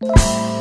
you